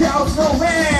house, no man.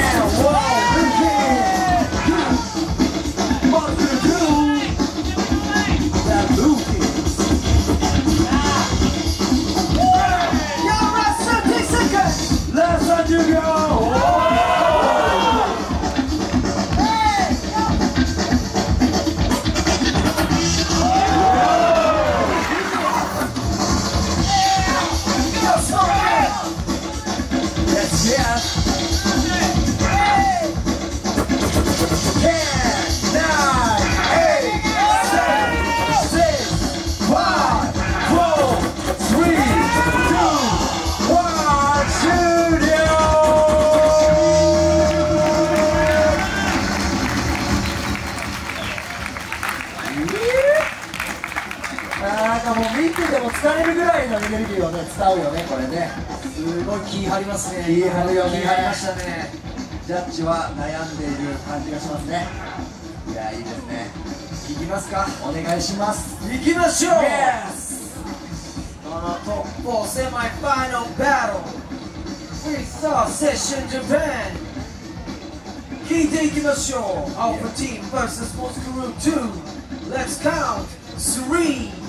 のエネルギーをね伝うよねこれねすごい気張りますね。気張るよね。気張りましたね。ジャッジは悩んでいる感じがしますね。いやいいですね。いきますか。お願いします。いきましょう。Yes! このトップ4セマイファイナルバトル。フリースターセッションジャパン聞いていきましょう。Alpha Team vs モスクルー2 Let's count 3